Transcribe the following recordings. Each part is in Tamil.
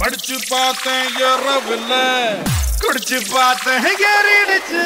படிச்சு பார்த்தேன் இரவில் குடிச்சு பார்த்தேன் எரிடுச்சு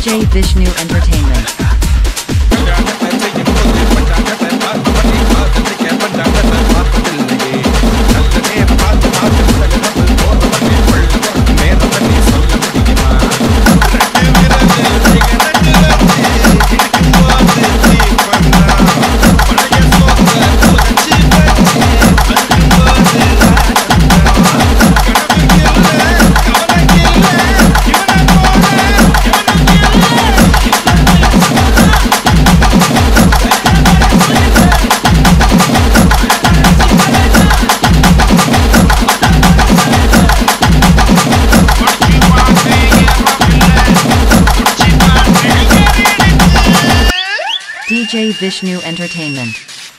DJ Vishnu Entertainment. DJ Vishnu Entertainment.